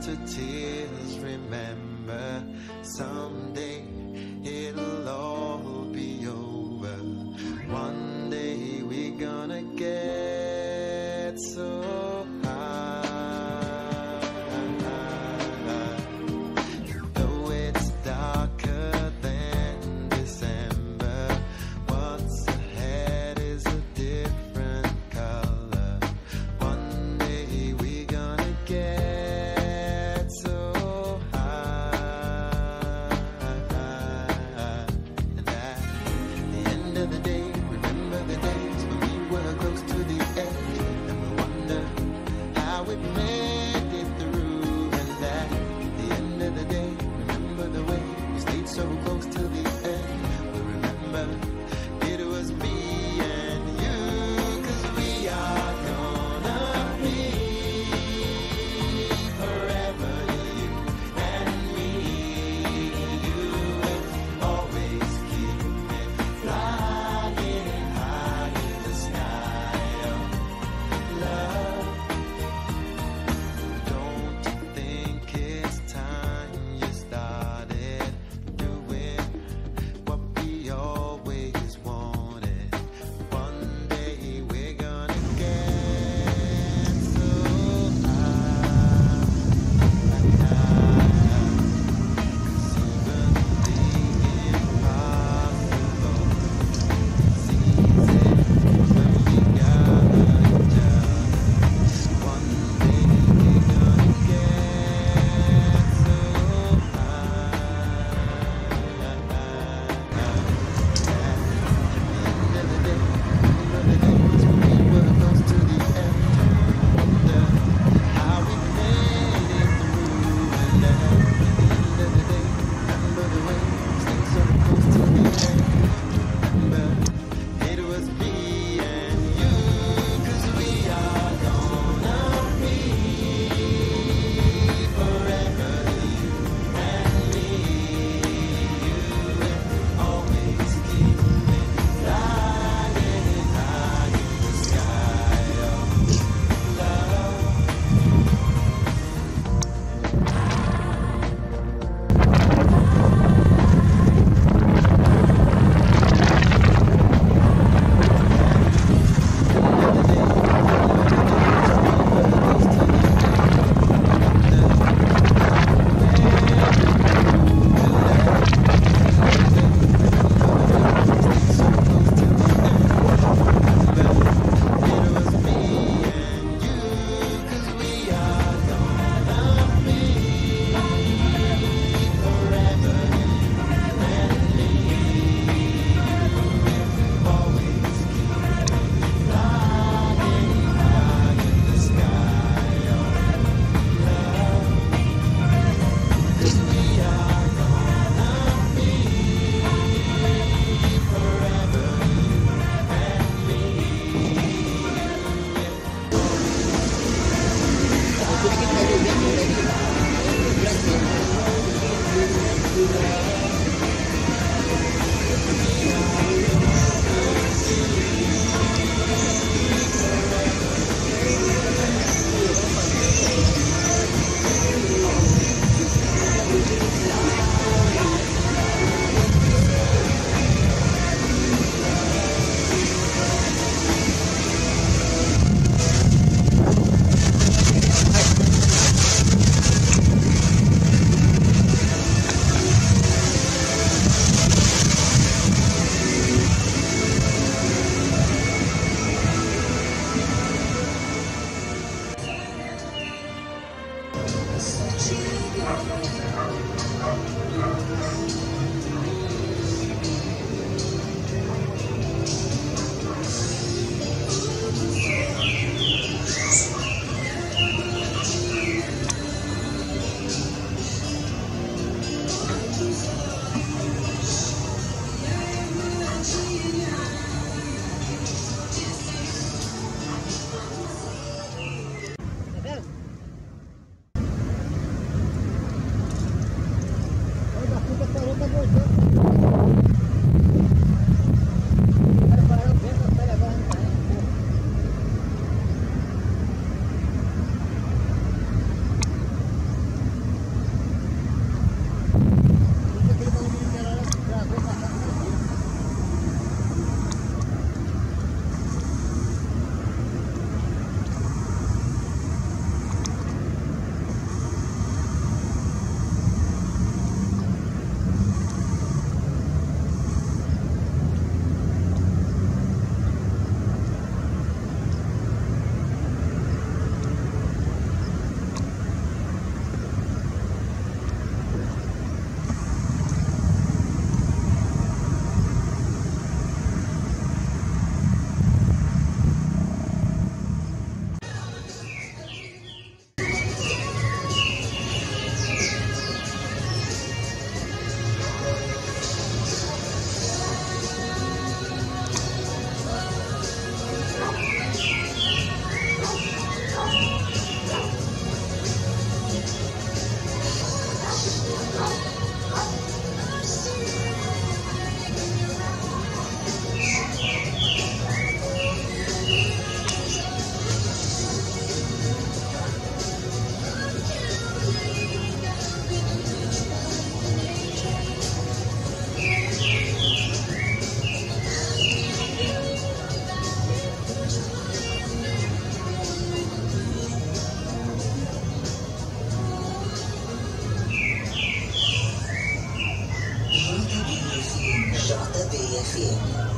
to tears. Remember, someday how we Thank you. FM.